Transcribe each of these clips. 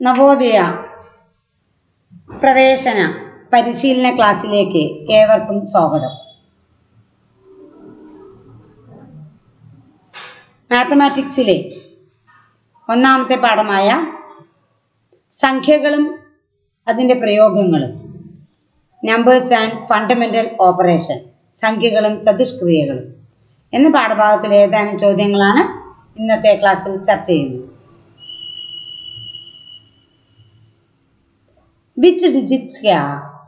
നവോദയ പ്രവേശന പരിശീലന ക്ലാസ്സിലേക്ക് ഏവർക്കും സ്വാഗതം. മാത്തമാറ്റിക്സിലെ ഒന്നാമത്തെ പാഠമായ സംഖ്യകളും അതിന്റെ പ്രയോഗങ്ങളും നമ്പേഴ്സ് ആൻഡ് ഫണ്ടമെന്റൽ ഓപ്പറേഷൻ സംഖ്യകളും ചതുഷ്ക്രിയകളും എന്ന പാഠഭാഗത്തിലെ ഏതാനും ചോദ്യങ്ങളാണ് ഇന്നത്തെ ക്ലാസ്സിൽ ചർച്ച ചെയ്യുന്നത്. Which digits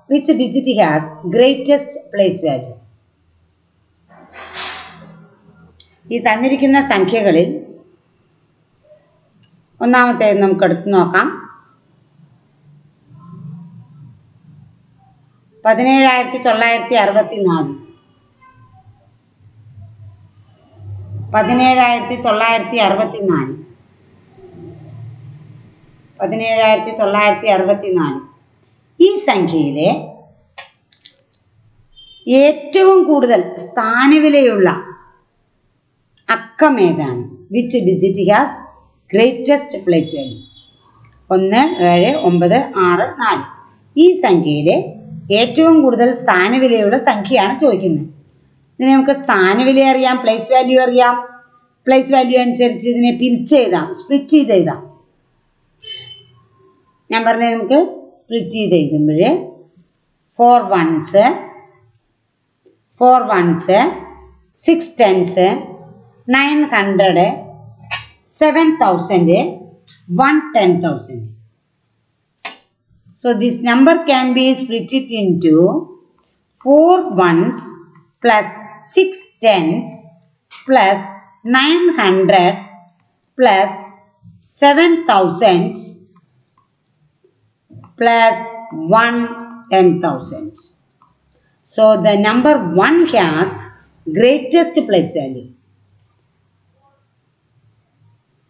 Which digit has greatest place value? ഈ തന്നിരിക്കുന്ന സംഖ്യകളിൽ ഒന്നാമത്തെ നമുക്ക് എടുത്തു നോക്കാം. പതിനേഴായിരത്തി തൊള്ളായിരത്തി അറുപത്തി നാല് പതിനേഴായിരത്തി തൊള്ളായിരത്തി അറുപത്തി നാല് പതിനേഴായിരത്തി തൊള്ളായിരത്തി അറുപത്തി നാല് ഈ സംഖ്യയിലെ ഏറ്റവും കൂടുതൽ സ്ഥാനവിലയുള്ള അക്കം ഏതാണ്? Which digit has greatest place value ഒന്ന് ഏഴ് ഒമ്പത് ആറ് നാല്. ഈ സംഖ്യയിലെ ഏറ്റവും കൂടുതൽ സ്ഥാനവിലയുള്ള സംഖ്യയാണ് ചോദിക്കുന്നത്. ഇതിനെ നമുക്ക് സ്ഥാനവില അറിയാം പ്ലേസ് വാല്യൂ അറിയാം. പ്ലേസ് വാല്യൂ അനുസരിച്ച് ഇതിനെ പിരിച്ചെഴുതാം സ്പ്ലിറ്റ് ചെയ്ത് എഴുതാം. ഞാൻ പറഞ്ഞത് നമുക്ക് സ്പ്ലിറ്റ് ചെയ്ത് എഴുതുമ്പോൾ four ones four ones six tens nine hundred seven thousand one ten thousand So this number can be split it into 4 ones plus 6 tens plus 900 plus 7000 plus 1 10,000. So the number 1 has greatest place value.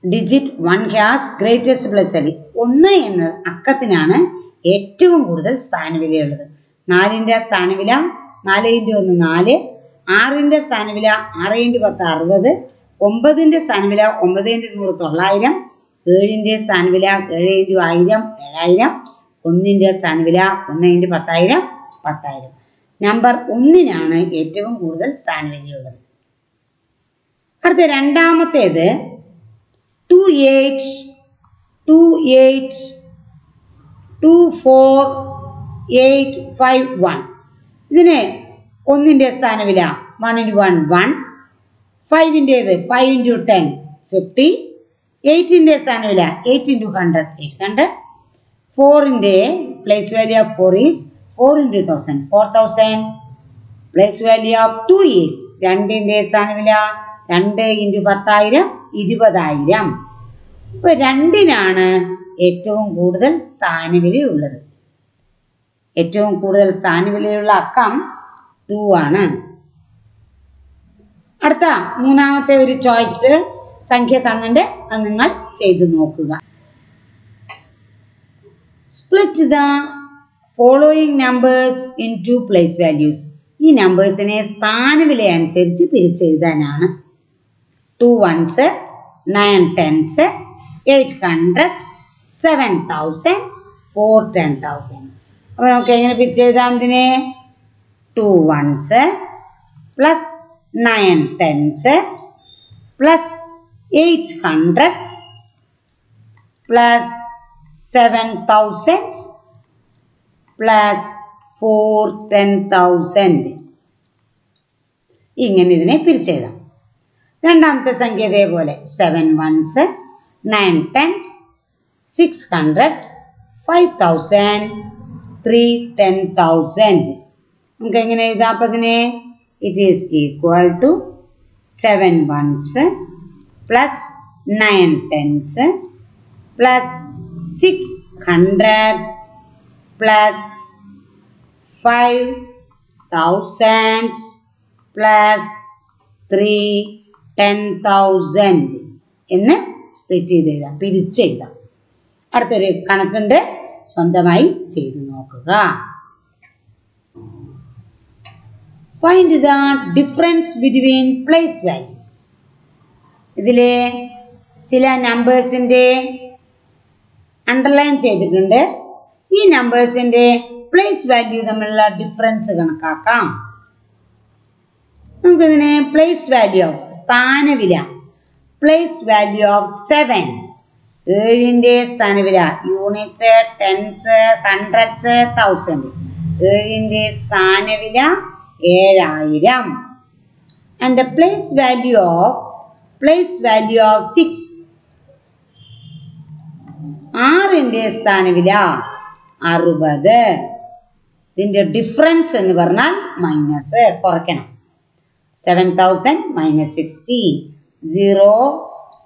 Digit one has greatest place value ഒന്ന് എന്ന അക്കത്തിനാണ് ഏറ്റവും കൂടുതൽ സ്ഥാനവിലയുള്ളത് നാലിന്റെ സ്ഥാനവില നാല് into ഒന്ന് നാല്. ആറിന്റെ സ്ഥാനവില ആറ് ഇന്റു പത്ത് അറുപത്. ഒമ്പതിന്റെ സ്ഥാനവില ഒമ്പത് ഇന്റു നൂറ് തൊള്ളായിരം. ഏഴിന്റെ സ്ഥാനവില ഏഴ് ഇന്റു ആയിരം ഏഴായിരം. ഒന്നിന്റെ സ്ഥാനവില ഒന്ന് ഇന്റു പത്തായിരം പത്തായിരം. നമ്പർ ഒന്നിനാണ് ഏറ്റവും കൂടുതൽ സ്ഥാനവിലയുള്ളത്. അടുത്ത രണ്ടാമത്തേത് two eight two eight two four eight five one ഇതിന് ഒന്നിന്റെ സ്ഥാനവില വൺ ഇന്റു വൺ വൺ ഫൈവിന്റേത് ഫൈവ് ഇന്റു ടെൻ ഫിഫ്റ്റി എയ്റ്റിന്റെ സ്ഥാനവില eight into hundred eight hundred ഫോറിന്റെ place value of four is four into thousand four thousand place value of two is രണ്ടിന്റെ സ്ഥാനവില രണ്ട് into പത്തായിരം ഇരുപതായിരം. ഇപ്പൊ രണ്ടിനാണ് ഏറ്റവും കൂടുതൽ സ്ഥാനവിലയുള്ളത്. ഏറ്റവും കൂടുതൽ സ്ഥാനവിലയുള്ള അക്കം ടു ആണ്. അടുത്ത മൂന്നാമത്തെ ഒരു ചോയ്സ് സംഖ്യ തന്നിട്ട് അത് നിങ്ങൾ ചെയ്തു നോക്കുക. Split the following numbers into place values ഈ നമ്പേഴ്സിനെ സ്ഥാനവില അനുസരിച്ച് പിരിച്ചെഴുതാനാണ്. Two ones nine tens eight hundred seven thousand four ten thousand അപ്പോൾ നമുക്ക് എങ്ങനെ പിരിച്ചെഴുതാം ഇതിനെ? Two ones plus nine tens plus eight hundred plus seven thousand plus four ten thousand ഇങ്ങനെ ഇതിനെ പിരിച്ചെഴുതാം രണ്ടാമത്തെ സംഖ്യ ഇതേപോലെ. Seven ones nine tens six hundred five thousand three ten thousand നമുക്ക് എങ്ങനെ എഴുതാം അപ്പം ഇതിനെ? It is equal to seven ones plus nine tens plus six hundred plus five thousand plus three ten thousand എന്ന് സ്പ്ലിറ്റ് ചെയ്ത് എഴുതാം. പിരിച്ചെഴുതാം അടുത്തൊരു കണക്കുണ്ട്. സ്വന്തമായി ചെയ്തു നോക്കുക. Find the difference between place values ഇതിലെ ചില നമ്പേഴ്സിന്റെ അണ്ടർലൈൻ ചെയ്തിട്ടുണ്ട്. ഈ നമ്പേഴ്സിന്റെ പ്ലേസ് വാല്യൂ തമ്മിലുള്ള ഡിഫറൻസ് കണക്കാക്കാം. നമുക്ക് നമുക്കിതിനെ പ്ലേസ് വാല്യൂ ഓഫ് സ്ഥാനവില പ്ലേസ് വാല്യൂ ഓഫ് സെവൻ ഏഴിന്റെ സ്ഥാനവില യൂണിറ്റ്സ് ടെൻസ് ഹൺഡ്രഡ്സ് തൗസൻഡ് ഏഴിന്റെ സ്ഥാനവില ഏഴായിരം. And the place value of place value of six ആറിന്റെ സ്ഥാനവില അറുപത്. ഇതിന്റെ ഡിഫറൻസ് എന്ന് പറഞ്ഞാൽ മൈനസ് കുറയ്ക്കണം. Seven thousand minus sixty zero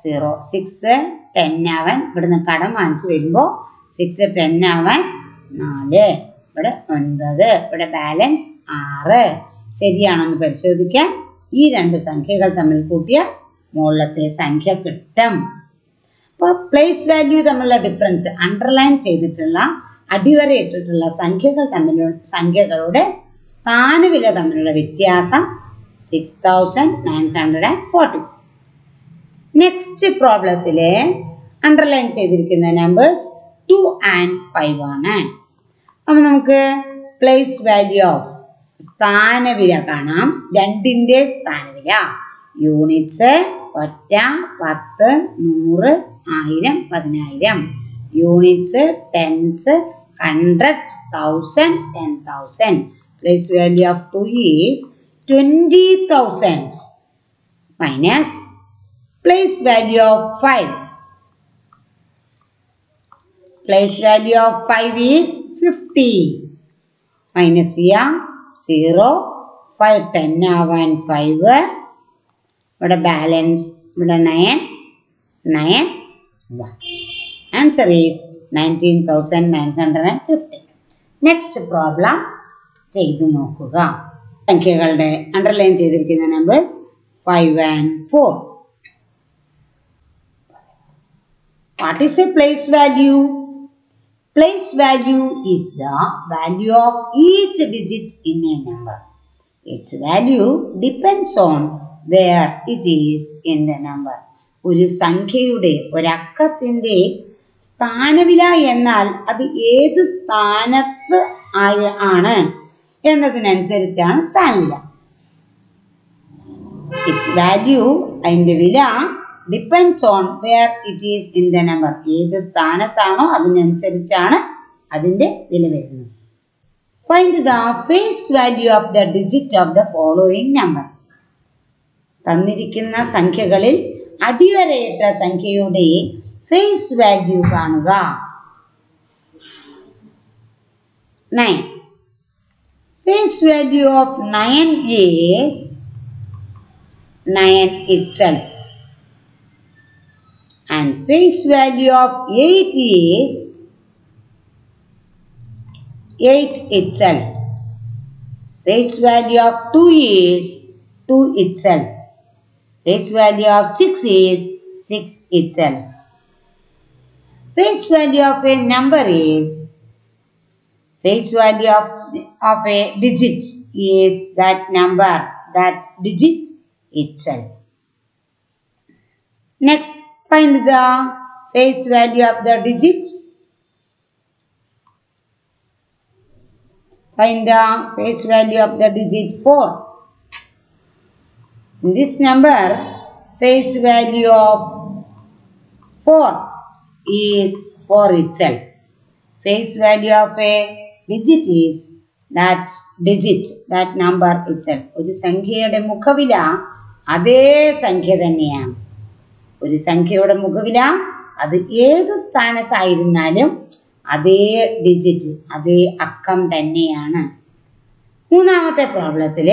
zero six ten ആവാൻ ഇവിടുന്ന് കടം വാങ്ങിച്ചു വരുമ്പോൾ സിക്സ് ടെൻ ആവാൻ നാല്. ഇവിടെ ഒൻപത്. ഇവിടെ ബാലൻസ് ആറ്. ശരിയാണോ എന്ന് പരിശോധിക്കാൻ ഈ രണ്ട് സംഖ്യകൾ തമ്മിൽ കൂട്ടിയാൽ മുകളിലത്തെ സംഖ്യ കിട്ടും. അപ്പോൾ പ്ലേസ് വാല്യൂ തമ്മിലുള്ള ഡിഫറൻസ് അണ്ടർലൈൻ ചെയ്തിട്ടുള്ള അടിവരയിട്ടിട്ടുള്ള സംഖ്യകൾ തമ്മിലുള്ള സംഖ്യകളുടെ സ്ഥാനവില തമ്മിലുള്ള വ്യത്യാസം six thousand nine hundred and forty next പ്രോബ്ലത്തിലെ underline ചെയ്തിരിക്കുന്ന നമ്പേഴ്സ് ടു ആൻഡ് ഫൈവ് ആണ്. അപ്പൊ നമുക്ക് പ്ലേസ് വാല്യൂ ഓഫ് സ്ഥാനവില കാണാം. രണ്ടിന്റെ സ്ഥാനവില. യൂണിറ്റ്സ് ഒറ്റ പത്ത് നൂറ് ആയിരം പതിനായിരം. Units tens hundred thousand ten thousand place value of two is twenty thousand minus place value of 5 place value of 5 is 50 minus here 0 5 10 ആവാൻ 5 ഇവിടെ ബാലൻസ് ഇവിടെ 9 9 1 ആൻസർ ഈസ് 19950 നെക്സ്റ്റ് പ്രോബ്ലം ചെയ്തു നോക്കുക സംഖ്യകളുടെ അണ്ടർലൈൻ ചെയ്തിരിക്കുന്ന numbers five and four What is a place value? Place value is the value of each digit in a number. Its value depends on where it is in the number. ഒരു സംഖ്യയുടെ ഒരക്കത്തിന്റെ സ്ഥാനവില എന്നാൽ അത് ഏത് സ്ഥാനത്ത് ആണ് എന്നതിനനുസരിച്ചാണ് സ്ഥാനവില. It's value അതിന്റെ വില depends on where it is in the number ഏത് സ്ഥാനത്താണോ അതിനനുസരിച്ചാണ് അതിന്റെ വില വരുന്നത്. Find the face value of the digit of the following number തന്നിരിക്കുന്ന സംഖ്യകളിൽ അടിവരയിട്ട സംഖ്യയുടെ ഫേസ് വാല്യൂ കാണുക nine face value of nine is nine itself and face value of 8 is 8 itself. Face value of 2 is 2 itself. Face value of 6 is 6 itself. Face value of a number is face value of, of a digit is that number, that digit itself. Next, find the face value of the digits. Find the face value of the digit 4. This number, face value of 4 is 4 itself. Face value of a digit is that digit, that number itself. ഒരു സംഖ്യയുടെ മുഖവില അതേ സംഖ്യ തന്നെയാണ് ഒരു സംഖ്യയുടെ മുഖവില അത് ഏത് സ്ഥാനത്തായിരുന്നാലും അതേ ഡിജിറ്റ് അതേ അക്കം തന്നെയാണ് മൂന്നാമത്തെ പ്രോബ്ലത്തിൽ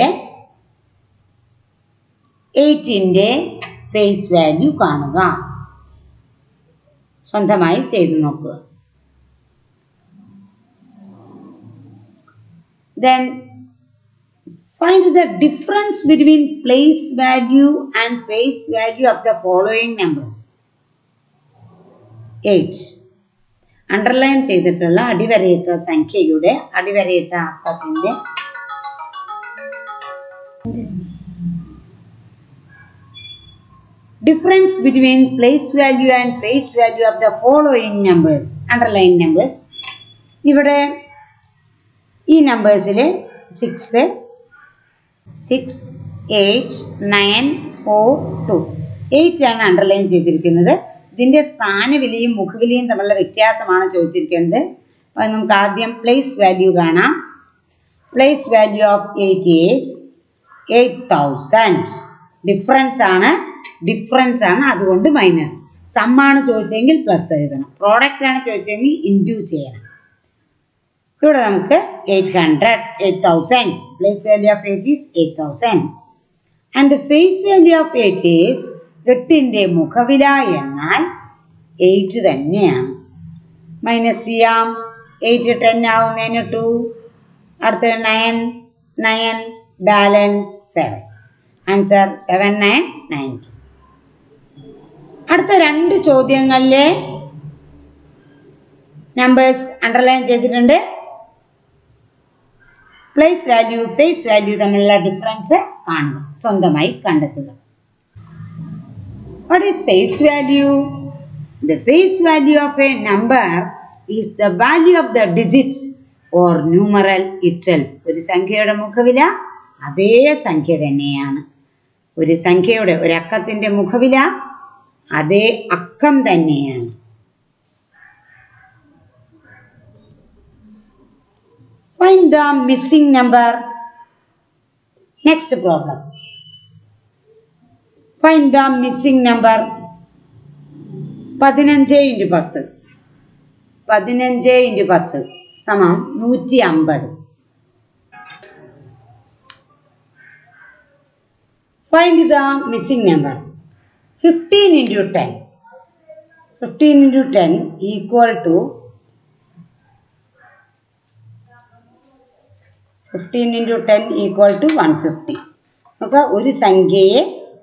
എയ്റ്റിന്റെ ഫേസ് വാല്യൂ കാണുക സ്വന്തമായി ചെയ്തു നോക്കുക then find the difference between place value and face value of the following numbers 8 underline ചെയ്തിട്ടുള്ള അടിവരയിട്ട സംഖ്യയുടെ അടിവരയിട്ട അക്കത്തിന്റെ difference between place value and face value of the following numbers. Underline numbers. ഇവിടെ ഈ നമ്പേഴ്സിൽ six six eight nine four two eight ആണ് underline ചെയ്തിരിക്കുന്നത്. ഇതിന്റെ സ്ഥാനവിലയും മുഖവിലയും തമ്മിലുള്ള വ്യത്യാസമാണ് ചോദിച്ചിരിക്കുന്നത് അപ്പം നമുക്ക് ആദ്യം പ്ലേസ് വാല്യൂ കാണാം. Place value of eight is eight thousand difference ആണ് ഡിഫറൻസ് ആണ്. അതുകൊണ്ട് മൈനസ് സമ്മാണ് ചോദിച്ചെങ്കിൽ പ്ലസ് എഴുതണം. പ്രോഡക്റ്റ് ആണ് ചോദിച്ചെങ്കിൽ ഇൻഡ്യൂ ചെയ്യണം. ഇവിടെ നമുക്ക് eight hundred eight thousand place value of eight is eight thousand and face value of eight is എട്ടിന്റെ മുഖവില എന്നാൽ എയ്റ്റ് തന്നെയാണ്. മൈനസ് ചെയ്യാം. എയ്റ്റ് ടെൻ ആവുന്നതിന് ടു അടുത്തത് nine nine balance seven answer seven nine nine two അടുത്ത രണ്ട് ചോദ്യങ്ങളിലെ നമ്പേഴ്സ് അണ്ടർലൈൻ ചെയ്തിട്ടുണ്ട്. പ്ലേസ് വാല്യൂ ഫേസ് വാല്യൂ തമ്മിലുള്ള ഡിഫറൻസ് കാണുക. സ്വന്തമായി കണ്ടെത്തുക. What is face value the face value of a number is the value of the digits or numeral itself ഒരു സംഖ്യയുടെ മുഖവില അതേ സംഖ്യ തന്നെയാണ്. ഒരു സംഖ്യയുടെ ഒരു അക്കത്തിന്റെ മുഖവില അതേ അക്കം തന്നെയാണ് Find the missing number. Next problem. Find the missing number. പതിനഞ്ച് ഇന്റു പത്ത് പതിനഞ്ച് ഇന്റു പത്ത് സമം നൂറ്റി അമ്പത് find the missing number fifteen into ten fifteen into ten equal to fifteen into ten equal to one fifty നമുക്ക് ഒരു സംഖ്യയെ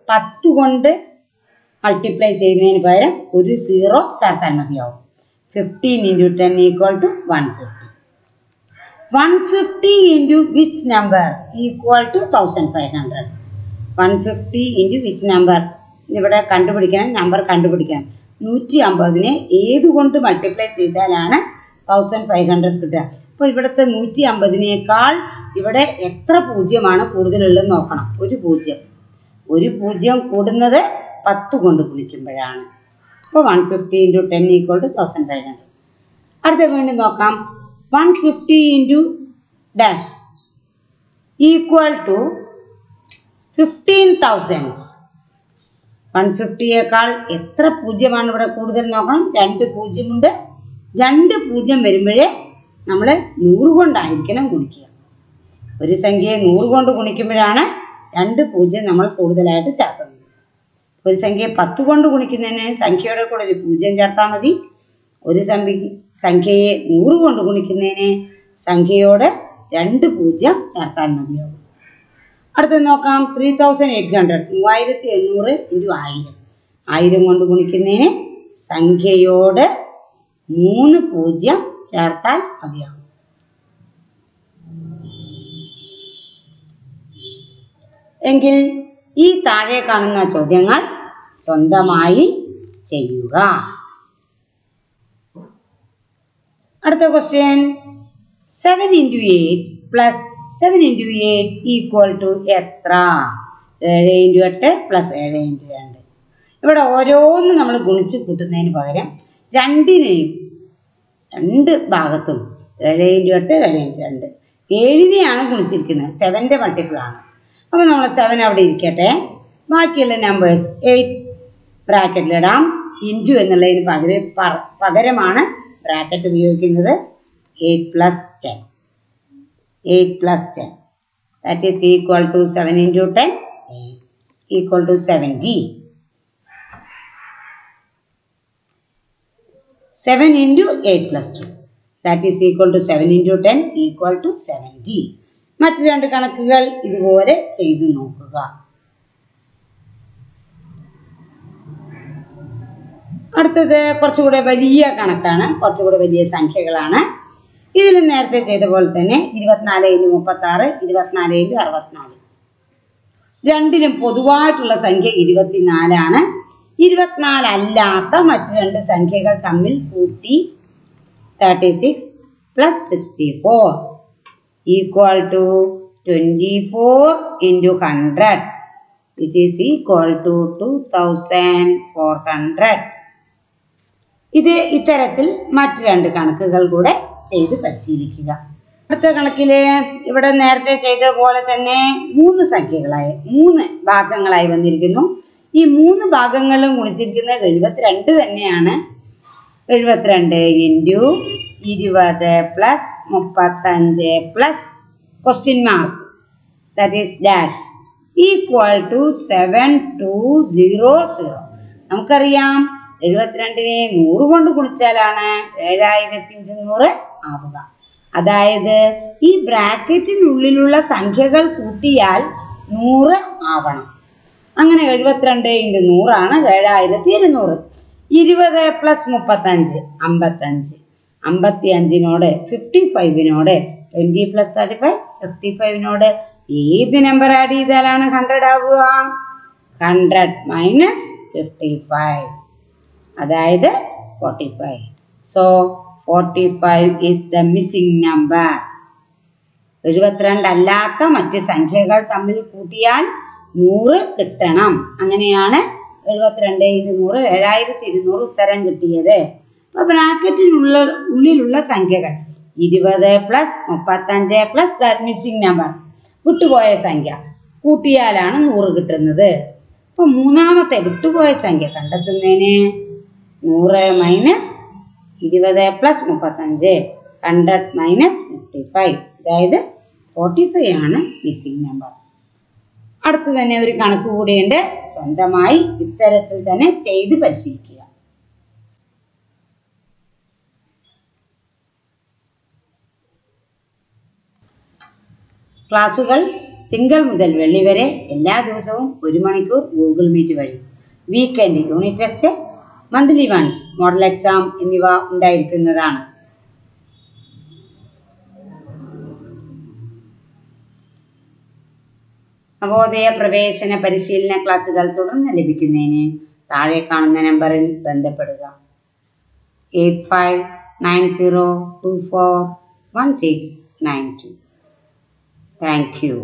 പത്ത് കൊണ്ട് മൾട്ടിപ്ലൈ ചെയ്യുന്നതിന് പകരം ഒരു സീറോ ചേർത്താൽ മതിയാവും. Fifteen into ten equal to one fifty one fifty into which number equal to thousand five hundred one fifty into which number ഇവിടെ കണ്ടുപിടിക്കണം നമ്പർ കണ്ടുപിടിക്കണം. നൂറ്റി അമ്പതിനെ ഏതുകൊണ്ട് മൾട്ടിപ്ലൈ ചെയ്താലാണ് തൗസൻഡ് ഫൈവ് ഹൺഡ്രഡ് കിട്ടുക? അപ്പോൾ ഇവിടുത്തെ നൂറ്റി അമ്പതിനേക്കാൾ ഇവിടെ എത്ര പൂജ്യമാണ് കൂടുതലുള്ളത് നോക്കണം. ഒരു പൂജ്യം. ഒരു പൂജ്യം കൂടുന്നത് പത്ത് കൊണ്ട് ഗുണിക്കുമ്പോഴാണ്. അപ്പോൾ one fifty into ten equal to thousand five hundred അടുത്ത വീണ്ടും നോക്കാം. One fifty into dash equal to fifteen thousand one ഫിഫ്റ്റിയേക്കാൾ എത്ര പൂജ്യമാണ് ഇവിടെ കൂടുതൽ നോക്കണം? രണ്ട് പൂജ്യമുണ്ട്. രണ്ട് പൂജ്യം വരുമ്പോഴേ നമ്മൾ നൂറ് കൊണ്ടായിരിക്കണം ഗുണിക്കുക. ഒരു സംഖ്യയെ നൂറ് കൊണ്ട് ഗുണിക്കുമ്പോഴാണ് രണ്ട് പൂജ്യം നമ്മൾ കൂടുതലായിട്ട് ചേർക്കുന്നത്. ഒരു സംഖ്യയെ പത്ത് കൊണ്ട് ഗുണിക്കുന്നതിന് സംഖ്യയുടെ കൂടെ ഒരു പൂജ്യം ചേർത്താൽ മതി. ഒരു സംഖ്യ സംഖ്യയെ നൂറ് കൊണ്ട് ഗുണിക്കുന്നതിന് സംഖ്യയോട് രണ്ട് പൂജ്യം ചേർത്താൽ മതിയാവും. അടുത്ത് നോക്കാം. ത്രീ തൗസൻഡ് എയ്റ്റ് ഹൺഡ്രഡ് മൂവായിരത്തി എണ്ണൂറ് ഇന്റു ആയിരം. ആയിരം കൊണ്ട് ഗുണിക്കുന്നതിന് സംഖ്യയോട് മൂന്ന് പൂജ്യം ചേർത്താൽ മതിയാവും. എങ്കിൽ ഈ താഴെ കാണുന്ന ചോദ്യങ്ങൾ സ്വന്തമായി ചെയ്യുക. അടുത്ത question seven into eight plus seven into eight equal to എത്ര? ഏഴ് ഇന്റു എട്ട് പ്ലസ് ഏഴ് ഇന്റു രണ്ട്. ഇവിടെ ഓരോന്നും നമ്മൾ ഗുണിച്ച് കൂട്ടുന്നതിന് പകരം രണ്ടിനെയും രണ്ട് ഭാഗത്തും ഏഴ് ഇന്റു എട്ട് ഏഴ് ഇന്റു രണ്ട്. ഏഴിനെയാണ് ഗുണിച്ചിരിക്കുന്നത്. സെവന്റെ മൾട്ടിപ്പിൾ ആണ്. അപ്പോൾ നമ്മൾ സെവൻ അവിടെ ഇരിക്കട്ടെ. ബാക്കിയുള്ള നമ്പേഴ്സ് എയ്റ്റ് ബ്രാക്കറ്റിലിടാം ഇന്റു എന്നുള്ളതിന് പകരം പകരമാണ് ബ്രാക്കറ്റ് ഉപയോഗിക്കുന്നത്. Eight plus ten eight plus ten that is equal to seven into ten equal to seventy seven into eight plus two that is equal to seven into ten equal to seventy മറ്റ് രണ്ട് കണക്കുകൾ ഇതുപോലെ ചെയ്തു നോക്കുക. അടുത്തത് കുറച്ചുകൂടെ വലിയ കണക്കാണ്. കുറച്ചുകൂടെ വലിയ സംഖ്യകളാണ്. ഇതിൽ നേരത്തെ ചെയ്ത പോലെ തന്നെ ഇരുപത്തിനാല് ഇന്റു മുപ്പത്തി ആറ് ഇരുപത്തിനാല് ഇന്റു അറുപത്തിനാല്. രണ്ടിലും പൊതുവായിട്ടുള്ള സംഖ്യ ഇരുപത്തിനാലാണ്. ഇരുപത്തിനാല് അല്ലാത്ത മറ്റു രണ്ട് സംഖ്യകൾ തമ്മിൽ കൂട്ടി thirty six plus sixty four equal to twenty four into hundred which is equal to two thousand four hundred ഇത് ഇത്തരത്തിൽ മറ്റു രണ്ട് കണക്കുകൾ കൂടെ ചെയ്ത് പരിശീലിക്കുക. അടുത്ത കണക്കിൽ ഇവിടെ നേരത്തെ ചെയ്ത പോലെ തന്നെ മൂന്ന് സംഖ്യകളായി മൂന്ന് ഭാഗങ്ങളായി വന്നിരിക്കുന്നു. ഈ മൂന്ന് ഭാഗങ്ങളും ഗുണിച്ചിരിക്കുന്നത് എഴുപത്തിരണ്ട് തന്നെയാണ്. എഴുപത്തിരണ്ട് ഇന്റു ഇരുപത് പ്ലസ് മുപ്പത്തഞ്ച് plus question mark that dash equal to seven two zero zero നമുക്കറിയാം എഴുപത്തിരണ്ടിനെ നൂറ് കൊണ്ട് ഗുണിച്ചാലാണ് ഏഴായിരത്തി ഇരുന്നൂറ് ആവുക. അതായത് ഈ ബ്രാക്കറ്റിനുള്ളിലുള്ള സംഖ്യകൾ കൂട്ടിയാൽ നൂറ് ആവണം. അങ്ങനെ എഴുപത്തിരണ്ട് ഇന്റു നൂറാണ് ഏഴായിരത്തി ഇരുന്നൂറ് ഇരുപത് പ്ലസ് മുപ്പത്തഞ്ച് അമ്പത്തഞ്ച്. അമ്പത്തി അഞ്ചിനോട് fifty ഫൈവിനോട് twenty plus thirty five fifty ഫൈവിനോട് ഏത് നമ്പർ ആഡ് ചെയ്താലാണ് ഹൺഡ്രഡ് ആവുക? Hundred minus fifty five. അതായത് forty five so forty five is the missing number എഴുപത്തിരണ്ട് അല്ലാത്ത മറ്റ് സംഖ്യകൾ തമ്മിൽ കൂട്ടിയാൽ നൂറ് കിട്ടണം. അങ്ങനെയാണ് എഴുപത്തിരണ്ട് ഇരുന്നൂറ് നൂറ് ഏഴായിരത്തി ഇരുന്നൂറ് ഉത്തരം കിട്ടിയത്. അപ്പൊ ബ്രാക്കറ്റിനുള്ള ഉള്ളിലുള്ള സംഖ്യകൾ ഇരുപത് പ്ലസ് മുപ്പത്തഞ്ച് പ്ലസ് ദാറ്റ് മിസ്സിംഗ് നമ്പർ വിട്ടുപോയ സംഖ്യ കൂട്ടിയാലാണ് നൂറ് കിട്ടുന്നത്. അപ്പൊ മൂന്നാമത്തെ വിട്ടുപോയ സംഖ്യ കണ്ടെത്തുന്നതിന് നൂറ് മൈനസ് ഇരുപത് പ്ലസ് മുപ്പത്തഞ്ച് ഹൺഡ്രഡ് മൈനസ് ഫിഫ്റ്റി ഫൈവ് അതായത് ഫോർട്ടി ഫൈവ് ആണ് മിസ്സിംഗ് നമ്പർ അടുത്ത് തന്നെ ഒരു കണക്ക് കൂടിയുണ്ട്. സ്വന്തമായി ഇത്തരത്തിൽ തന്നെ ചെയ്ത് പരിശീലിക്കുക. ക്ലാസുകൾ തിങ്കൾ മുതൽ വെള്ളി വരെ എല്ലാ ദിവസവും ഒരു മണിക്കൂർ ഗൂഗിൾ മീറ്റ് വഴി. Weekend unit test monthly once model exam എന്നിവ ഉണ്ടായിരിക്കുന്നതാണ്. നവോദയ പ്രവേശന പരിശീലന ക്ലാസുകൾ തുടർന്ന് ലഭിക്കുന്നതിന് താഴെ കാണുന്ന നമ്പറിൽ ബന്ധപ്പെടുക. Eight five nine zero two four one six nine two thank you